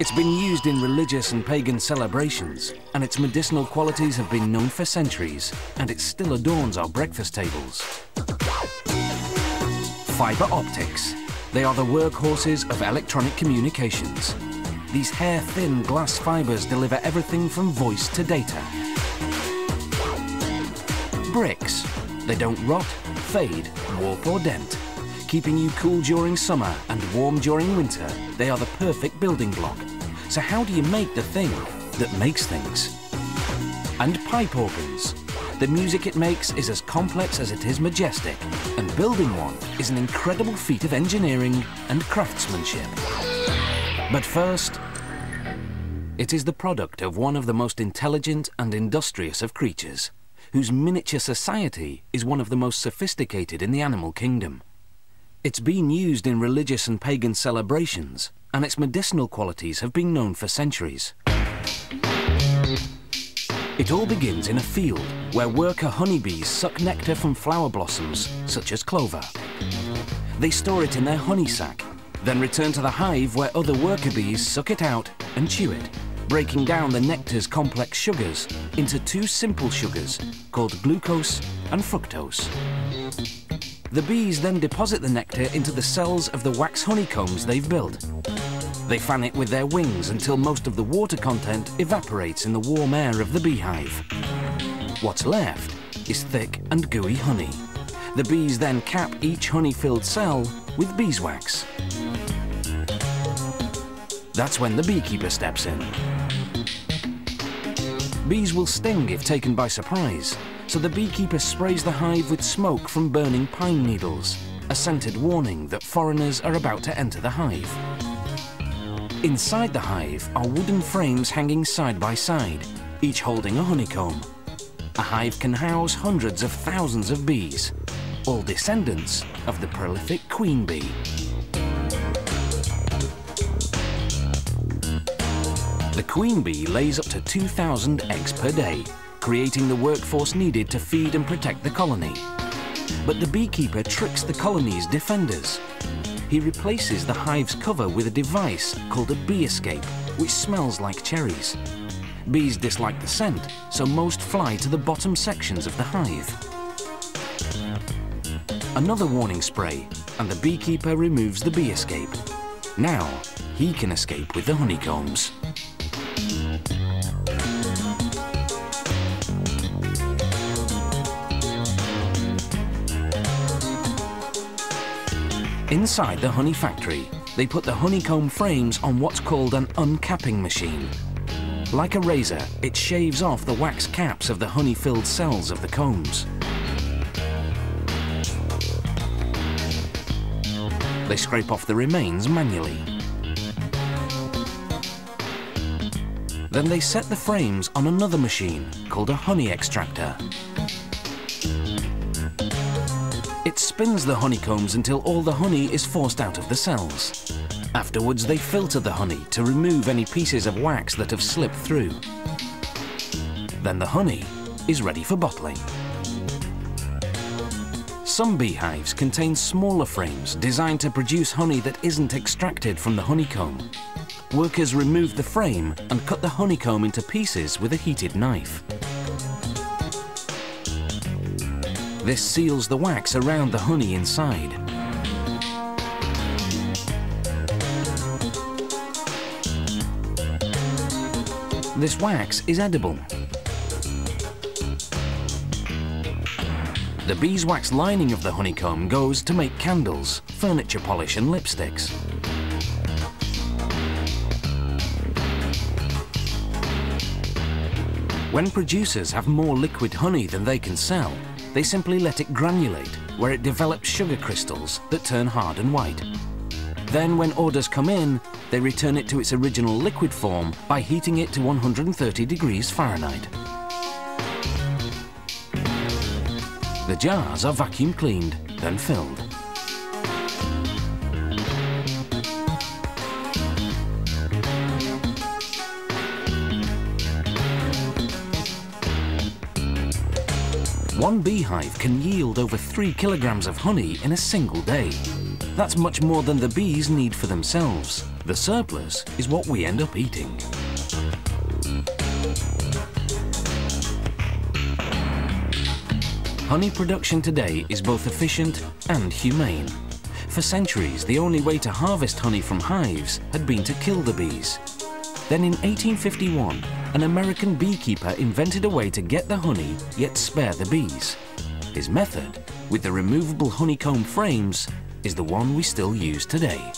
It's been used in religious and pagan celebrations, and its medicinal qualities have been known for centuries, and it still adorns our breakfast tables. Fibre optics. They are the workhorses of electronic communications. These hair-thin glass fibres deliver everything from voice to data. Bricks. They don't rot, fade, warp or dent. Keeping you cool during summer and warm during winter, they are the perfect building block. So how do you make the thing that makes things? And pipe organs. The music it makes is as complex as it is majestic, and building one is an incredible feat of engineering and craftsmanship. But first, it is the product of one of the most intelligent and industrious of creatures, whose miniature society is one of the most sophisticated in the animal kingdom. It's been used in religious and pagan celebrations, and its medicinal qualities have been known for centuries. It all begins in a field where worker honeybees suck nectar from flower blossoms, such as clover. They store it in their honey sac, then return to the hive where other worker bees suck it out and chew it, breaking down the nectar's complex sugars into two simple sugars called glucose and fructose. The bees then deposit the nectar into the cells of the wax honeycombs they've built. They fan it with their wings until most of the water content evaporates in the warm air of the beehive. What's left is thick and gooey honey. The bees then cap each honey-filled cell with beeswax. That's when the beekeeper steps in. Bees will sting if taken by surprise, so the beekeeper sprays the hive with smoke from burning pine needles, a scented warning that foreigners are about to enter the hive. Inside the hive are wooden frames hanging side by side, each holding a honeycomb. A hive can house hundreds of thousands of bees, all descendants of the prolific queen bee. The queen bee lays up to 2,000 eggs per day, creating the workforce needed to feed and protect the colony. But the beekeeper tricks the colony's defenders. He replaces the hive's cover with a device called a bee escape, which smells like cherries. Bees dislike the scent, so most fly to the bottom sections of the hive. Another warning spray, and the beekeeper removes the bee escape. Now, he can escape with the honeycombs. Inside the honey factory, they put the honeycomb frames on what's called an uncapping machine. Like a razor, it shaves off the wax caps of the honey-filled cells of the combs. They scrape off the remains manually. Then they set the frames on another machine called a honey extractor. It spins the honeycombs until all the honey is forced out of the cells. Afterwards, they filter the honey to remove any pieces of wax that have slipped through. Then the honey is ready for bottling. Some beehives contain smaller frames designed to produce honey that isn't extracted from the honeycomb. Workers remove the frame and cut the honeycomb into pieces with a heated knife. This seals the wax around the honey inside. This wax is edible. The beeswax lining of the honeycomb goes to make candles, furniture polish and lipsticks. When producers have more liquid honey than they can sell, they simply let it granulate, where it develops sugar crystals that turn hard and white. Then when orders come in, they return it to its original liquid form by heating it to 130 degrees Fahrenheit. The jars are vacuum cleaned, then filled. One beehive can yield over three kilograms of honey in a single day. That's much more than the bees need for themselves. The surplus is what we end up eating. Honey production today is both efficient and humane. For centuries, the only way to harvest honey from hives had been to kill the bees. Then in 1851, an American beekeeper invented a way to get the honey yet spare the bees. His method, with the removable honeycomb frames, is the one we still use today.